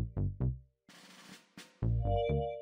Thank you.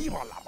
พี่บอลลับ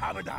Abada.